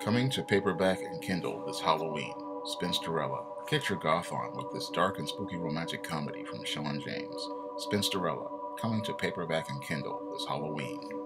Coming to paperback and Kindle this Halloween, Spinsterella. Get your goth on with this dark and spooky romantic comedy from Shawn James. Spinsterella, coming to paperback and Kindle this Halloween.